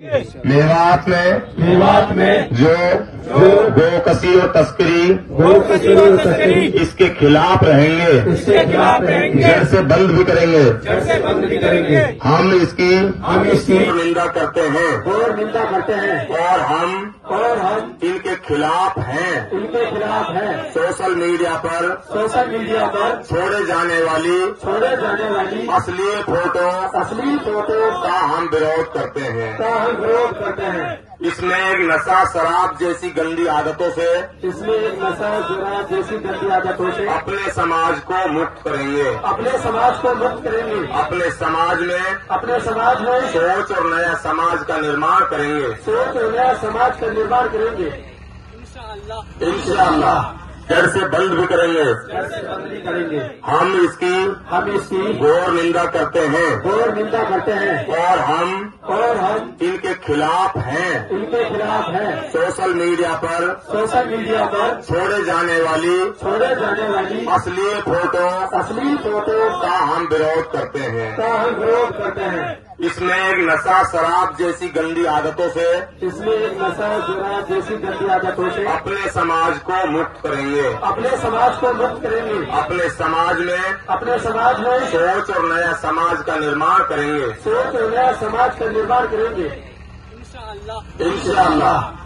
मेवात में मेवात में जो गोकसी और तस्करी। गोकसी और तस्करी। इसके खिलाफ रहेंगे। इसके खिलाफ रहेंगे। जड़ से बंद भी करेंगे। जड़ से बंद भी करेंगे। हम इसकी हम इसकी निंदा करते हैं। घोर निंदा करते हैं। और हम और हम इनके खिलाफ हैं। इनके खिलाफ हैं। सोशल मीडिया पर सोशल मीडिया पर छोड़े जाने वाली छोड़े जाने वाली असली फ़ोटो असली फ़ोटो का हम विरोध करते हैं। का हम विरोध करते हैं। इसमें एक नशा शराब जैसी गंदी आदतों से इसमें एक नशा शराब जैसी गंदी आदतों से अपने समाज को मुक्त करेंगे। अपने समाज को मुक्त करेंगे। अपने समाज में अपने समाज में सोच और नया समाज का निर्माण करेंगे। सोच और नया समाज का निर्माण करेंगे। इंशाअल्लाह जड़ से बंद भी करेंगे। भी करेंगे। हम इसकी हम इसकी घोर निंदा करते हैं। घोर निंदा करते हैं। और हम और हम इनके खिलाफ हैं। उनके खिलाफ हैं। सोशल मीडिया पर सोशल मीडिया पर छोड़े जाने वाली छोड़े जाने वाली असली फ़ोटो असली फ़ोटो का हम विरोध करते हैं। का हम विरोध करते हैं। इसमें एक नशा शराब जैसी गंदी आदतों से इसमें एक नशा शराब जैसी गंदी आदतों से अपने समाज को मुक्त करेंगे। अपने समाज को मुक्त करेंगे। अपने समाज में अपने समाज में सोच और नया समाज का निर्माण करेंगे। सोच और नया समाज का निर्माण करेंगे। İnşallah. İnşallah.